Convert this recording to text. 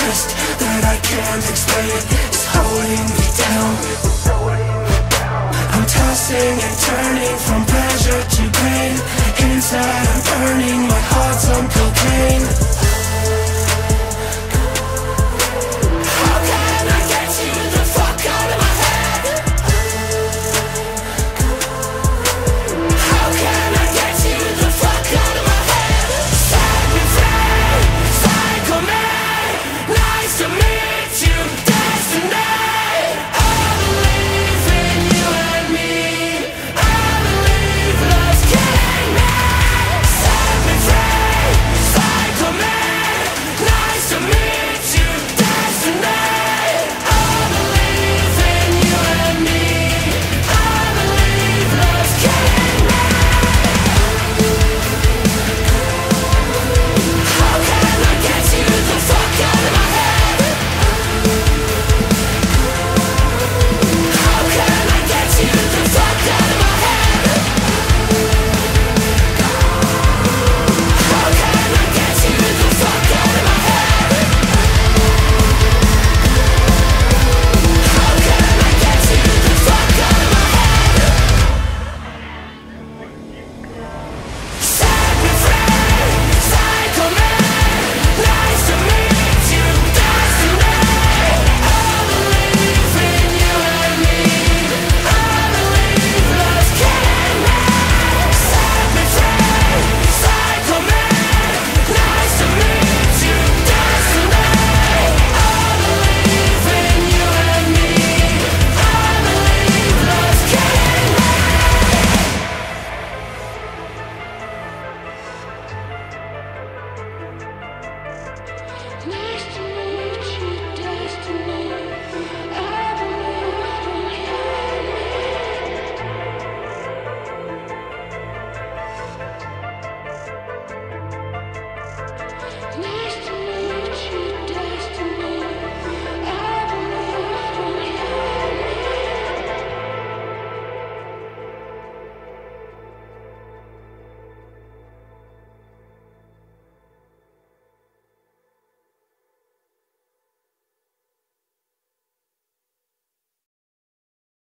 that I can't explain. It's holding me down. I'm tossing and turning from pleasure to